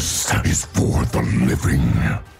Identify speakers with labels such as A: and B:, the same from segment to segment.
A: Justice is for the living.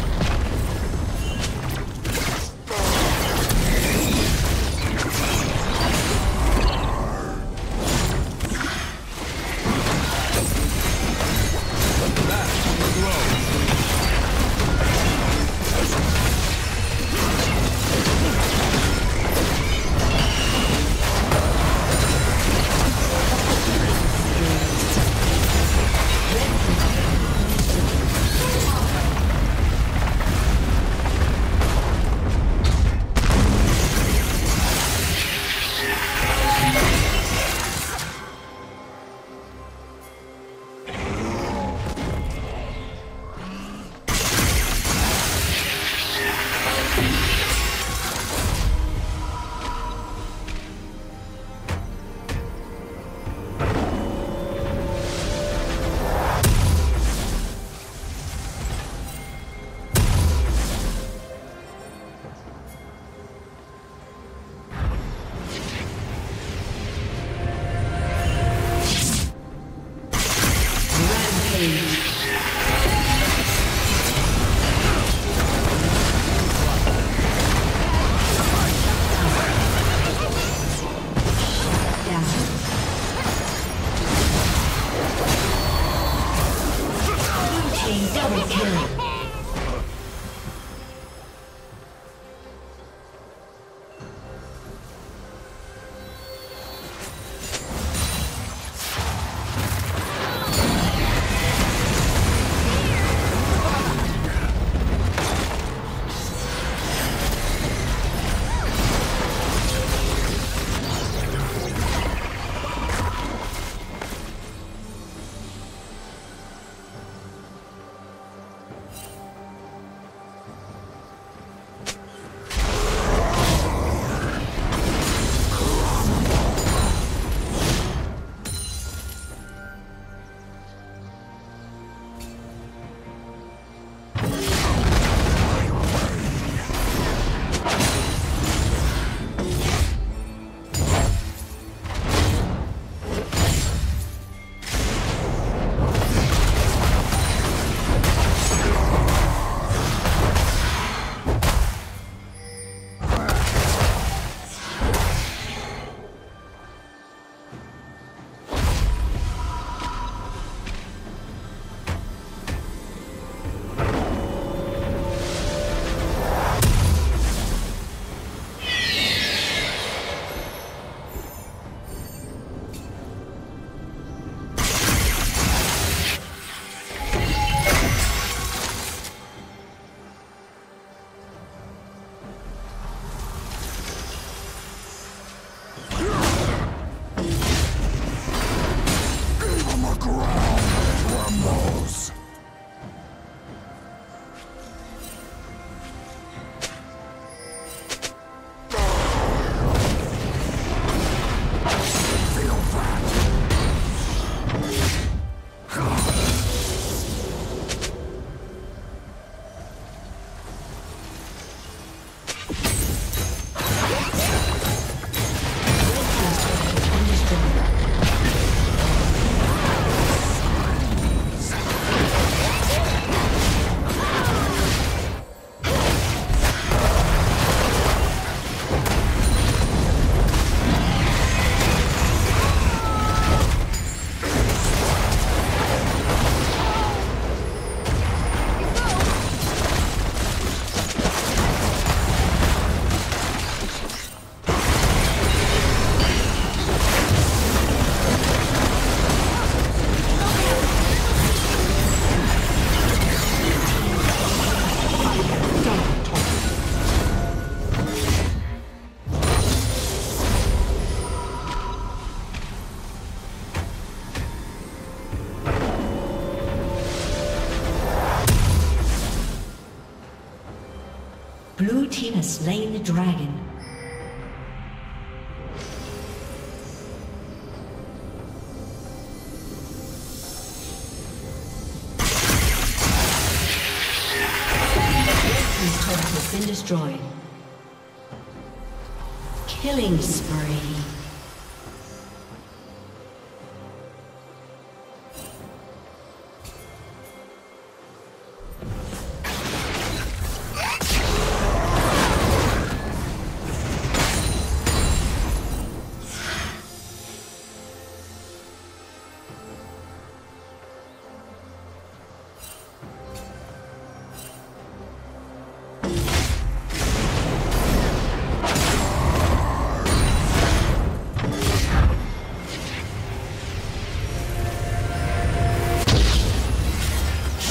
B: Dragon. His turret has been destroyed. Killing spree.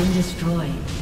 B: been destroyed.